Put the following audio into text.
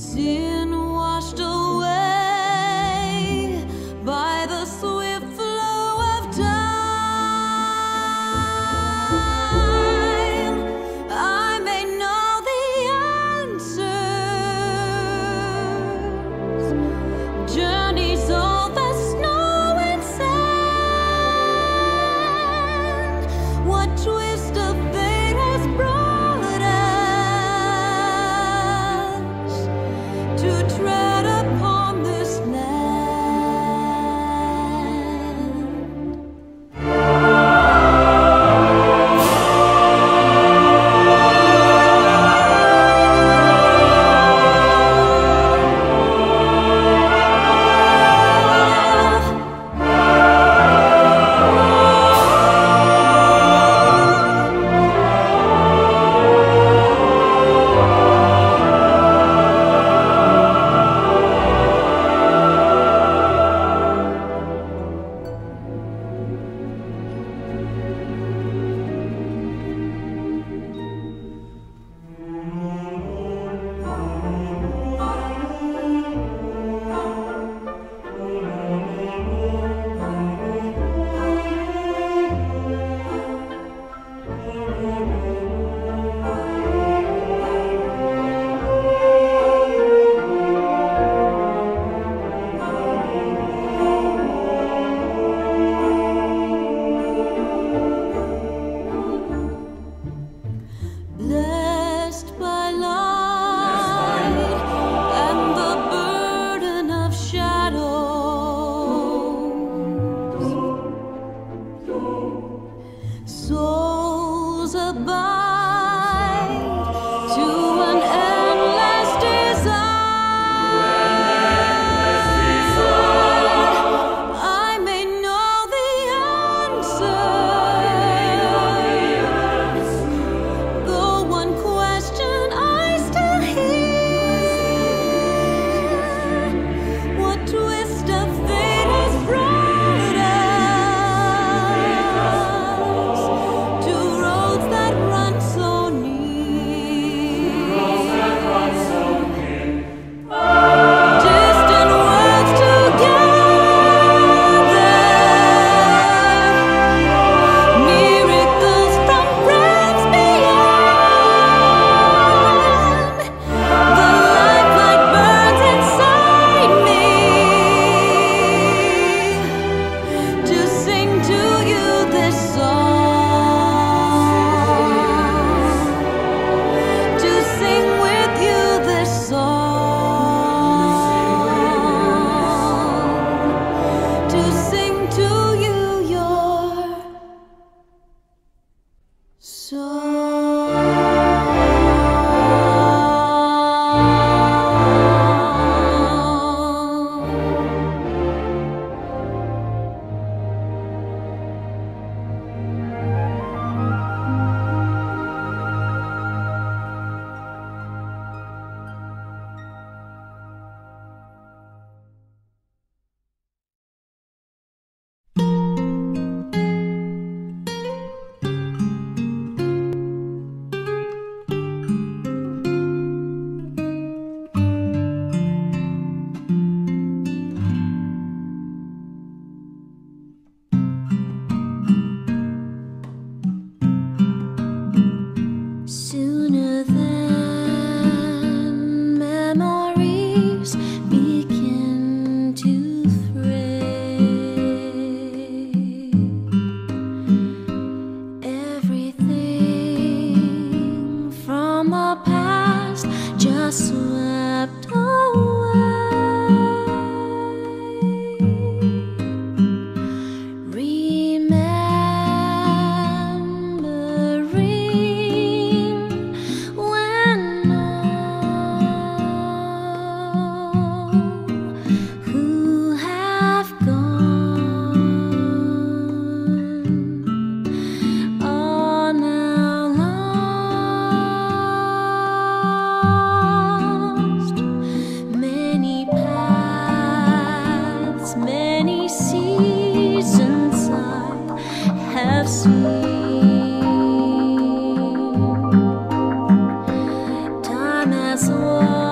Sin Time